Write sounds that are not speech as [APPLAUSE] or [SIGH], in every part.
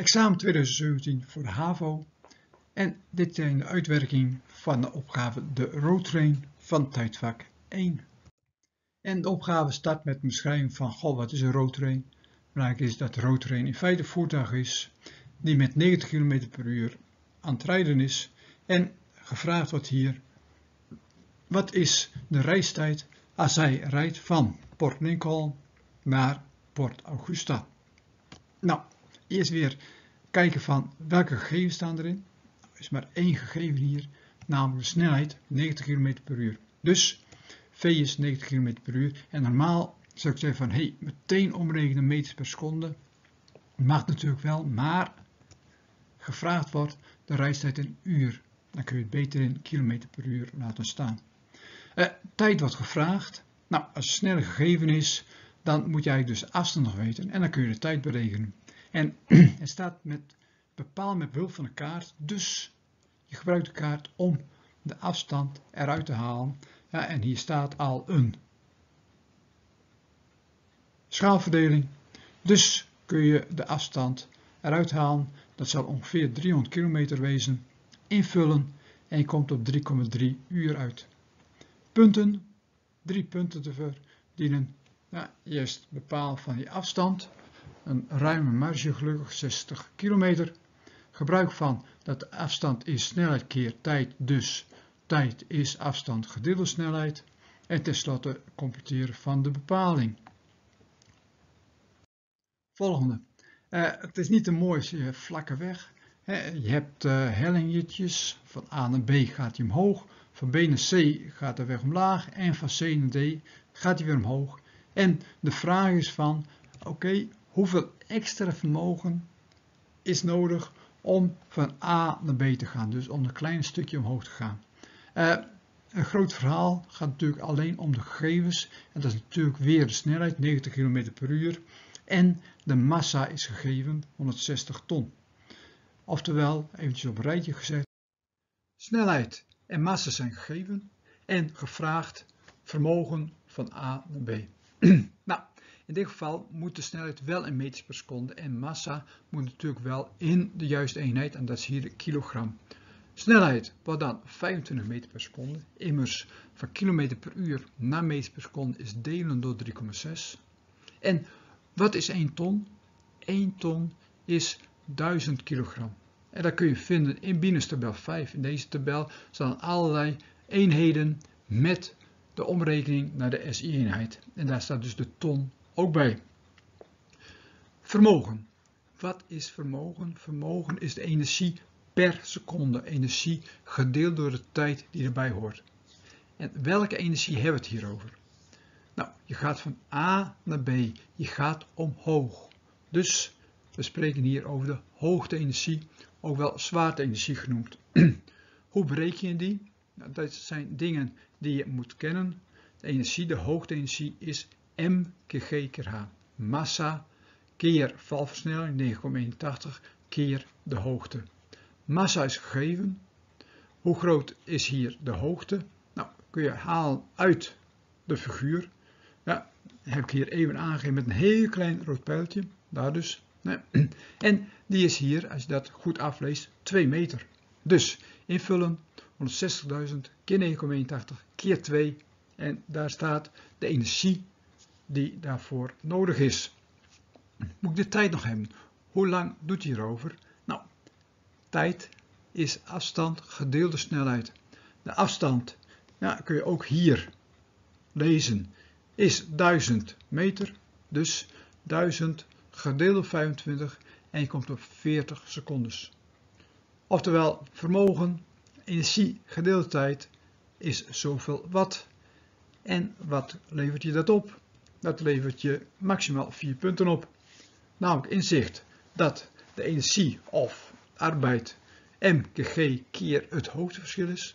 Examen 2017 voor de HAVO. En dit zijn de uitwerking van de opgave de roadtrain van tijdvak 1. En de opgave start met een beschrijving van, goh, wat is een roadtrain? Belangrijk is dat de roadtrain in feite een voertuig is die met 90 km per uur aan het rijden is. En gevraagd wordt hier, wat is de reistijd als hij rijdt van Port Lincoln naar Port Augusta? Nou, eerst weer kijken van welke gegevens staan erin. Er is maar één gegeven hier, namelijk de snelheid 90 km per uur. Dus V is 90 km per uur. En normaal zou ik zeggen van hey, meteen omrekenen meters per seconde. Mag natuurlijk wel, maar gevraagd wordt de reistijd in uur. Dan kun je het beter in kilometer per uur laten staan. Uh, tijd wordt gevraagd. Nou, als het snelle gegeven is, dan moet jij dus afstand nog weten en dan kun je de tijd berekenen. En het [CLEARS THROAT] staat met bepaald met behulp van een kaart, dus je gebruikt de kaart om de afstand eruit te halen. Ja, en hier staat al een schaalverdeling. Dus kun je de afstand eruit halen. Dat zal ongeveer 300 kilometer wezen. Invullen en je komt op 3,3 uur uit. Punten. Drie punten te verdienen. Ja, eerst bepaal van die afstand. Een ruime marge gelukkig 60 kilometer. Gebruik van dat afstand is snelheid keer tijd, dus tijd is afstand gedeelde snelheid. En tenslotte computeren van de bepaling. Volgende. Uh, het is niet een mooie vlakke weg. je hebt uh, hellingetjes. Van A naar B gaat hij omhoog. Van B naar C gaat de weg omlaag. En van C naar D gaat hij weer omhoog. En de vraag is van, oké, hoeveel extra vermogen is nodig om van A naar B te gaan. Dus om een klein stukje omhoog te gaan. Uh, een groot verhaal gaat natuurlijk alleen om de gegevens. En dat is natuurlijk weer de snelheid, 90 km per uur. En de massa is gegeven, 160 ton. Oftewel, eventjes op een rijtje gezet. Snelheid en massa zijn gegeven. En gevraagd vermogen van A naar B. [CLEARS THROAT] nou, in dit geval moet de snelheid wel in meters per seconde en massa moet natuurlijk wel in de juiste eenheid en dat is hier de kilogram. Snelheid wordt dan 25 meter per seconde. Immers van kilometer per uur naar meter per seconde is delen door 3,6. En wat is 1 ton? 1 ton is 1000 kilogram. En dat kun je vinden in Binus tabel 5. In deze tabel staan allerlei eenheden met de omrekening naar de SI-eenheid. En daar staat dus de ton ook bij. Vermogen. Wat is vermogen? Vermogen is de energie per seconde. Energie gedeeld door de tijd die erbij hoort. En welke energie hebben we het hier over? Nou, je gaat van A naar B. Je gaat omhoog. Dus we spreken hier over de hoogte-energie, ook wel zwaarte-energie genoemd. [CLEARS THROAT] Hoe bereken je die? Nou, dat zijn dingen die je moet kennen. De energie, de hoogte-energie is m keer g keer h. Massa keer valversnelling 9,81 keer de hoogte. Massa is gegeven. Hoe groot is hier de hoogte? Nou, kun je halen uit de figuur. Ja, heb ik hier even aangegeven met een heel klein rood pijltje. Daar dus. [CLEARS THROAT] En die is hier, als je dat goed afleest, 2 meter. Dus invullen 160.000 keer 9,81 keer 2. En daar staat de energie die daarvoor nodig is. Moet ik de tijd nog hebben? Hoe lang doet hij erover? Nou, tijd is afstand gedeelde snelheid. De afstand kun je ook hier lezen is 1000 meter. Dus 1000 gedeeld door 25 en je komt op 40 secondes. Oftewel vermogen, energie gedeeld tijd is zoveel watt. En wat levert je dat op? Dat levert je maximaal 4 punten op. Namelijk inzicht dat de energie of arbeid m keer het hoogteverschil is.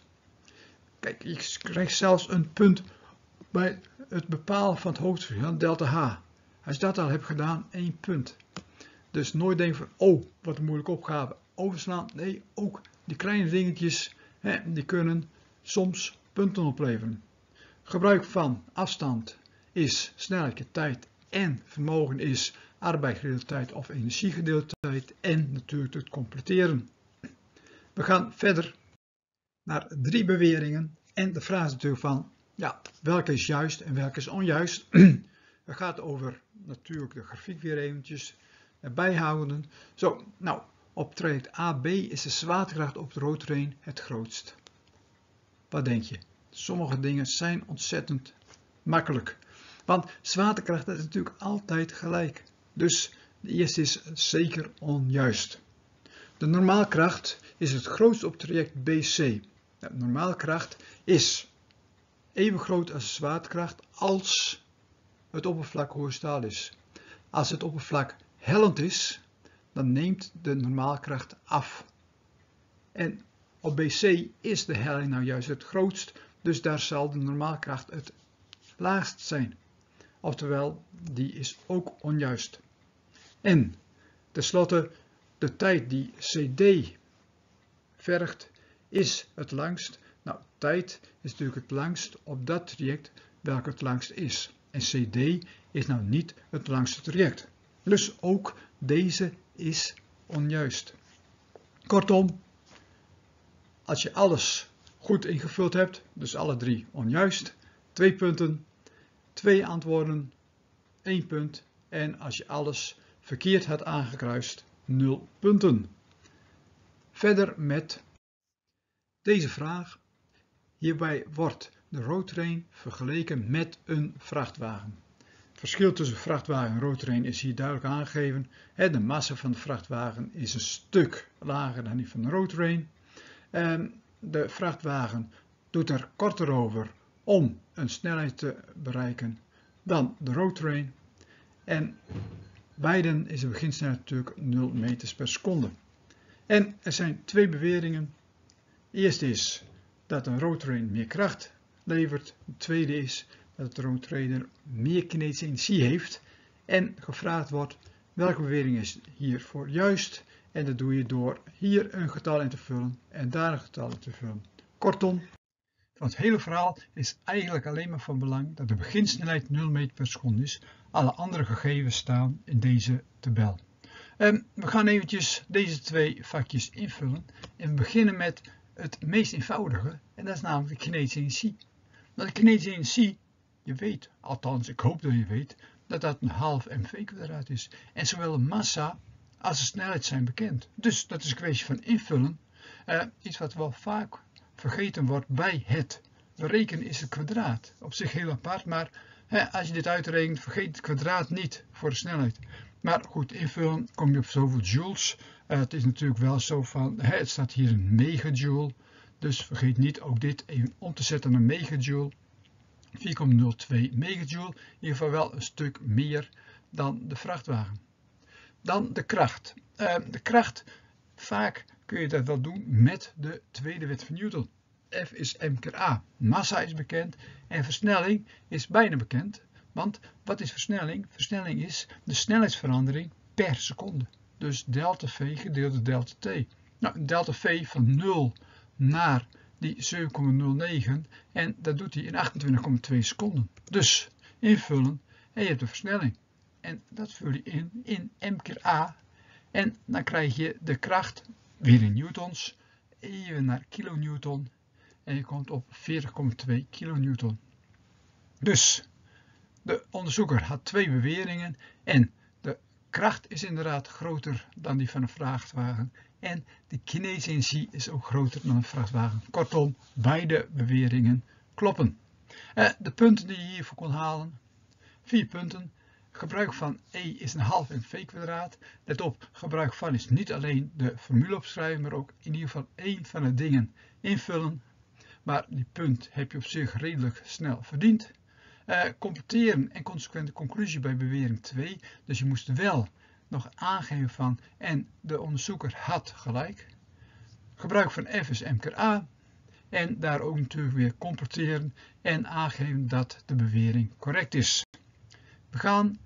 Kijk, je krijgt zelfs een punt bij het bepalen van het hoogteverschil, delta h. Als je dat al hebt gedaan, 1 punt. Dus nooit denken van, oh, wat een moeilijke opgave, overslaan. Nee, ook die kleine dingetjes, hè, die kunnen soms punten opleveren. Gebruik van afstand is snelheid tijd en vermogen is arbeidgedeelde tijd of energiegedeelde tijd en natuurlijk het completeren. We gaan verder naar drie beweringen en de vraag is natuurlijk van ja, welke is juist en welke is onjuist. [CLEARS THROAT] Het gaat over natuurlijk de grafiek weer eventjes bijhouden. Zo, nou, op traject AB is de zwaartekracht op de roodtrain het grootst. Wat denk je? Sommige dingen zijn ontzettend makkelijk. Want zwaartekracht is natuurlijk altijd gelijk. Dus de eerste is zeker onjuist. De normaalkracht is het grootst op traject BC. De normaalkracht is even groot als de zwaartekracht als het oppervlak horizontaal is. Als het oppervlak hellend is, dan neemt de normaalkracht af. En op BC is de helling nou juist het grootst, dus daar zal de normaalkracht het laagst zijn. Oftewel, die is ook onjuist. En tenslotte, de tijd die CD vergt, is het langst. Nou, tijd is natuurlijk het langst op dat traject welke het langst is. En CD is nou niet het langste traject. Dus ook deze is onjuist. Kortom, als je alles goed ingevuld hebt, dus alle drie onjuist, twee punten, twee antwoorden, één punt en als je alles verkeerd had aangekruist, nul punten. Verder met deze vraag. Hierbij wordt de roadtrain vergeleken met een vrachtwagen. Het verschil tussen vrachtwagen en roadtrain is hier duidelijk aangegeven. De massa van de vrachtwagen is een stuk lager dan die van de roadtrain. De vrachtwagen doet er korter over om een snelheid te bereiken dan de roadtrain. En beiden is de beginsnelheid natuurlijk 0 meters per seconde. En er zijn twee beweringen. Eerst is dat een roadtrain meer kracht levert. Het tweede is dat de roadtrainer meer kinetische energie heeft. En gevraagd wordt welke bewering is hiervoor juist. En dat doe je door hier een getal in te vullen en daar een getal in te vullen. Kortom, van het hele verhaal is eigenlijk alleen maar van belang dat de beginsnelheid 0 meter per seconde is. Alle andere gegevens staan in deze tabel. En ehm, we gaan eventjes deze twee vakjes invullen. En we beginnen met het meest eenvoudige. En dat is namelijk de kinetische energie. Nou, de kinetische energie, je weet, althans ik hoop dat je weet, dat dat een half mv kwadraat is. En zowel de massa als de snelheid zijn bekend. Dus dat is een kwestie van invullen. Uh, iets wat wel vaak vergeten wordt bij het berekenen is het kwadraat. Op zich heel apart, maar hè, als je dit uitrekent, vergeet het kwadraat niet voor de snelheid. Maar goed, invullen kom je op zoveel joules. Uh, het is natuurlijk wel zo van, hè, het staat hier een megajoule. Dus vergeet niet ook dit even om te zetten naar megajoule. 4,02 megajoule, in ieder geval wel een stuk meer dan de vrachtwagen. Dan de kracht. Uh, de kracht, vaak kun je dat wel doen met de tweede wet van Newton. F is m keer a. Massa is bekend en versnelling is bijna bekend. Want wat is versnelling? Versnelling is de snelheidsverandering per seconde. Dus delta v gedeeld door delta t. Nou, delta v van 0 naar die 7,09 en dat doet hij in 28,2 seconden. Dus invullen en je hebt de versnelling. En dat vul je in in m keer a en dan krijg je de kracht weer in newtons, even naar kilonewton en je komt op 40,2 kilonewton. Dus de onderzoeker had twee beweringen en de kracht is inderdaad groter dan die van een vrachtwagen en de energie is ook groter dan een vrachtwagen. Kortom, beide beweringen kloppen. Eh, de punten die je hiervoor kon halen, vier punten. Gebruik van E is een half mv kwadraat. Let op, gebruik van is niet alleen de formule opschrijven, maar ook in ieder geval één van de dingen invullen. Maar die punt heb je op zich redelijk snel verdiend. Uh, en consequente conclusie bij bewering 2. Dus je moest wel nog aangeven van en de onderzoeker had gelijk. Gebruik van f is m keer a. En daar ook natuurlijk weer completeren en aangeven dat de bewering correct is. We gaan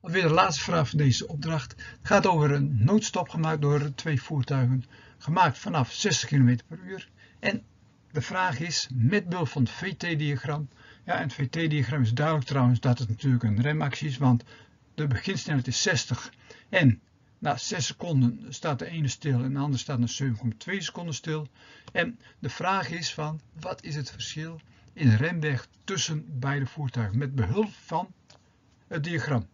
alweer de laatste vraag van deze opdracht. Het gaat over een noodstop gemaakt door twee voertuigen. Gemaakt vanaf 60 km per uur. En de vraag is met behulp van het VT-diagram. Ja, en het VT-diagram is duidelijk trouwens dat het natuurlijk een remactie is, want de beginsnelheid is 60 en na 6 seconden staat de ene stil en de andere staat na 7,2 seconden stil. En de vraag is van wat is het verschil in remweg tussen beide voertuigen met behulp van het diagram.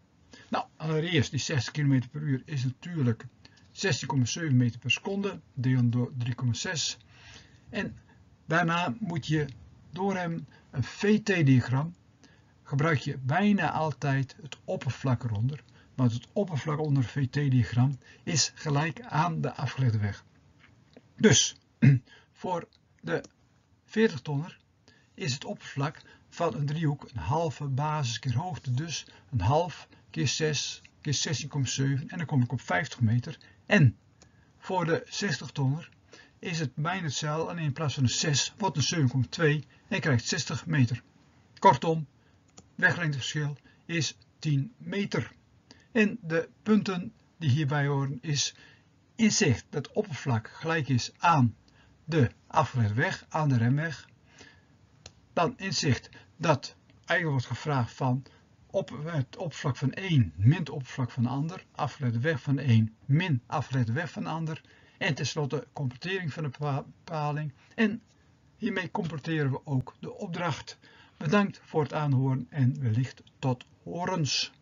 Nou, allereerst die 60 km per uur is natuurlijk 16,7 meter per seconde, delen door 3,6. En daarna moet je door hem een VT-diagram gebruik je bijna altijd het oppervlak eronder, want het oppervlak onder VT-diagram is gelijk aan de afgelegde weg. Dus [CLEARS THROAT] voor de 40 tonner is het oppervlak van een driehoek een halve basis keer hoogte, dus een half keer 6 keer 16,7 en dan kom ik op 50 meter. En voor de 60 tonner is het bijna hetzelfde, alleen in plaats van een 6 wordt een 7,2 en krijgt 60 meter. Kortom, weglengteverschil is 10 meter. En de punten die hierbij horen is in zicht dat oppervlak gelijk is aan de afgelegde weg, aan de remweg. Dan inzicht dat eigenlijk wordt gevraagd van op het oppervlak van 1 min het oppervlak van de ander, afgeleide weg van 1 min afgeleide weg van de ander. En tenslotte completering van de bepaling. En hiermee completeren we ook de opdracht. Bedankt voor het aanhoren en wellicht tot horens.